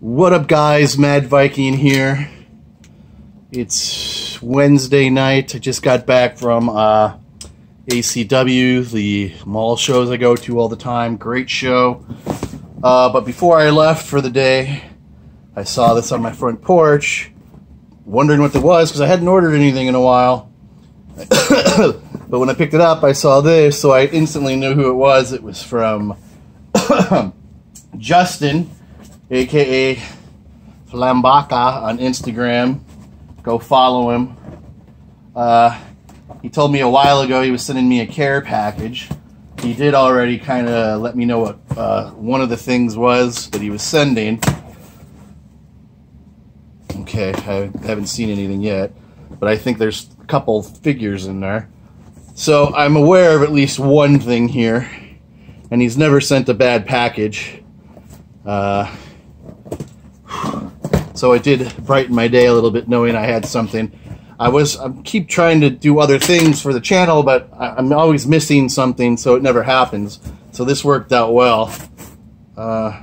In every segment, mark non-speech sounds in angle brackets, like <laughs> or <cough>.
What up, guys? Mad Viking here. It's Wednesday night. I just got back from uh, ACW, the mall shows I go to all the time. Great show. Uh, but before I left for the day, I saw this on my front porch, wondering what it was because I hadn't ordered anything in a while. <coughs> but when I picked it up, I saw this, so I instantly knew who it was. It was from <coughs> Justin aka Flambaka on Instagram. Go follow him. Uh, he told me a while ago he was sending me a care package. He did already kind of let me know what uh, one of the things was that he was sending. Okay, I haven't seen anything yet, but I think there's a couple figures in there. So I'm aware of at least one thing here, and he's never sent a bad package. Uh, so it did brighten my day a little bit knowing I had something. I was I keep trying to do other things for the channel, but I'm always missing something, so it never happens. So this worked out well. Uh,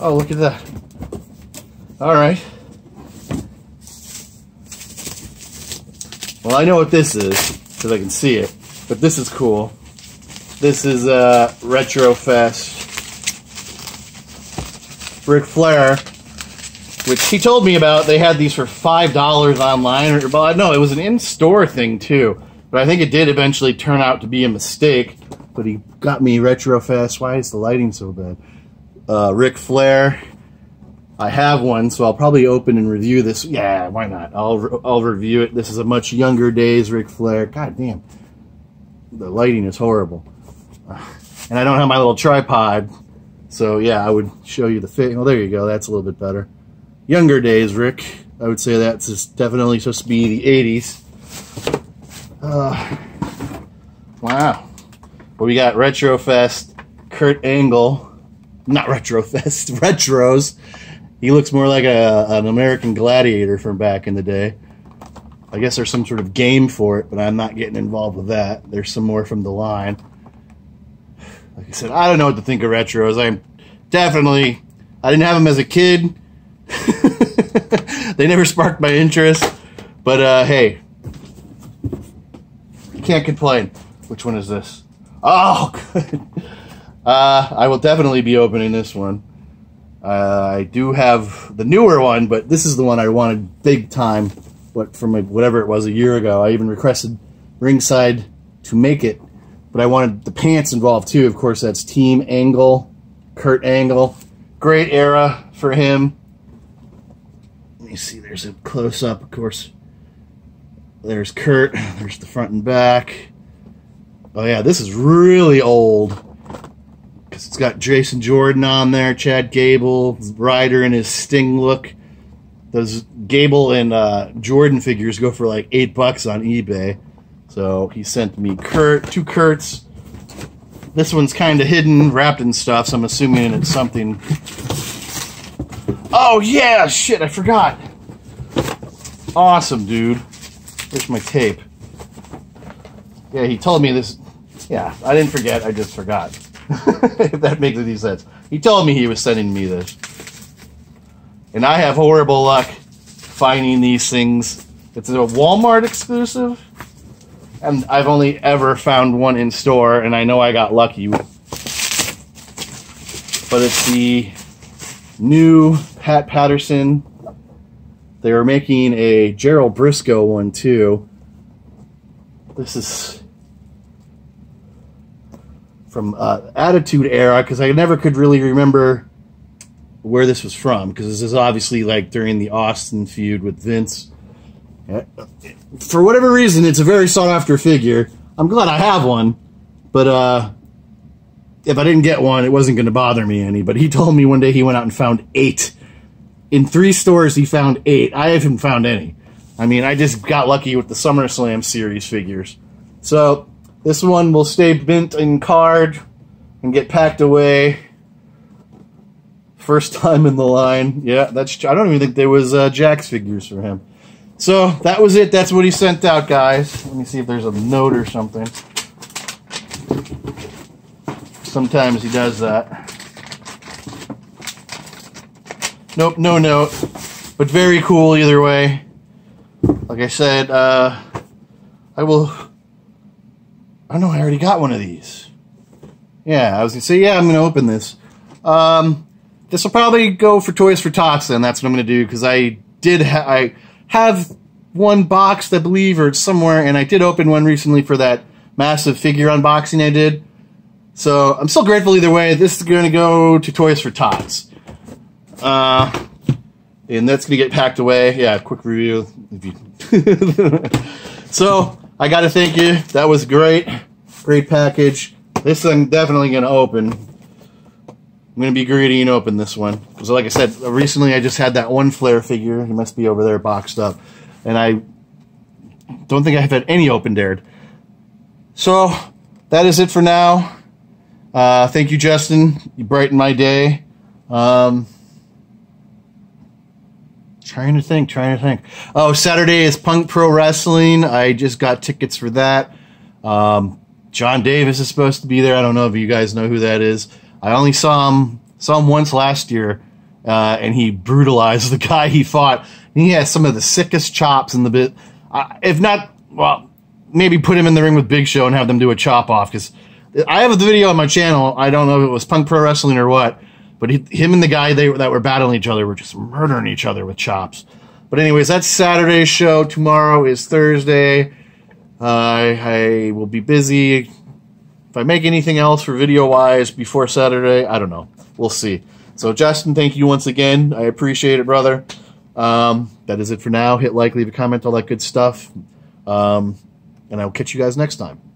oh, look at that. All right. Well, I know what this is because I can see it, but this is cool. This is uh, Retro Fest. Ric Flair which he told me about. They had these for five dollars online, or but no, it was an in-store thing too. But I think it did eventually turn out to be a mistake. But he got me retro fast. Why is the lighting so bad? Uh, Ric Flair. I have one, so I'll probably open and review this. Yeah, why not? I'll I'll review it. This is a much younger days Ric Flair. God damn, the lighting is horrible, and I don't have my little tripod. So yeah, I would show you the fit. Well, there you go. That's a little bit better younger days, Ric. I would say that's definitely supposed to be the 80s. Uh, wow. But we got Retrofest, Kurt Angle. Not Retrofest, <laughs> Retros. He looks more like a, an American gladiator from back in the day. I guess there's some sort of game for it, but I'm not getting involved with that. There's some more from the line. Like I said, I don't know what to think of retros. I'm definitely, I didn't have them as a kid. <laughs> they never sparked my interest. But uh, hey, can't complain. Which one is this? Oh, good. <laughs> Uh, I will definitely be opening this one. Uh, I do have the newer one, but this is the one I wanted big time. What from my, whatever it was a year ago. I even requested Ringside to make it, but I wanted the pants involved too. Of course, that's Team Angle, Kurt Angle. Great era for him see, there's a close up, of course. There's Kurt, there's the front and back. Oh, yeah, this is really old. Because it's got Jason Jordan on there, Chad Gable, Ryder in his Sting look. Those Gable and uh, Jordan figures go for like eight bucks on eBay. So he sent me Kurt, two Kurts. This one's kind of hidden, wrapped in stuff, so I'm assuming it's something Oh, yeah! Shit, I forgot. Awesome, dude. Where's my tape? Yeah, he told me this. Yeah, I didn't forget. I just forgot. <laughs> if that makes any sense. He told me he was sending me this. And I have horrible luck finding these things. It's a Walmart exclusive. And I've only ever found one in store, and I know I got lucky. But it's the new Pat Patterson. They were making a Gerald Brisco one too. This is from uh, Attitude Era because I never could really remember where this was from because this is obviously like during the Austin feud with Vince. For whatever reason, it's a very sought after figure. I'm glad I have one, but uh, if I didn't get one, it wasn't going to bother me any. But he told me one day he went out and found eight in three stores he found eight. I haven't found any. I mean, I just got lucky with the SummerSlam series figures. So this one will stay bent in card and get packed away. First time in the line. Yeah, that's. I don't even think there was uh, Jakks figures for him. So that was it. That's what he sent out, guys. Let me see if there's a note or something. Sometimes he does that. Nope, no note. But very cool either way. Like I said, uh, I will. I know I already got one of these. Yeah, I was gonna say, yeah, I'm gonna open this. Um, this will probably go for Toys for Tots, and that's what I'm gonna do because I did ha- I have one boxed, I believe, or somewhere, and I did open one recently for that massive figure unboxing I did. So I'm still grateful either way. This is gonna go to Toys for Tots. Uh, and that's gonna get packed away. Yeah, quick review. <laughs> So I got to thank you. That was great, great package. This I'm definitely gonna open. I'm gonna be greedy and open this one because, like I said, recently I just had that one Flair figure. He must be over there boxed up, and I don't think I've had any open dared. So that is it for now. Uh, thank you, Justin. You brightened my day. Um, trying to think, trying to think. Oh, Saturday is Punk Pro Wrestling. I just got tickets for that. Um, John Davis is supposed to be there. I don't know if you guys know who that is. I only saw him saw him once last year, uh, and he brutalized <laughs> the guy he fought. He has some of the sickest chops in the bit. Uh, if not, well, maybe put him in the ring with Big Show and have them do a chop off because I have a video on my channel. I don't know if it was Punk Pro Wrestling or what, but he, him and the guy they that were battling each other were just murdering each other with chops. But anyways, that's Saturday's show. Tomorrow is Thursday. Uh, I, will be busy. If I make anything else for video wise before Saturday, I don't know. We'll see. So Justin, thank you once again. I appreciate it, brother. Um, that is it for now. Hit like, leave a comment, all that good stuff. Um, and I will catch you guys next time.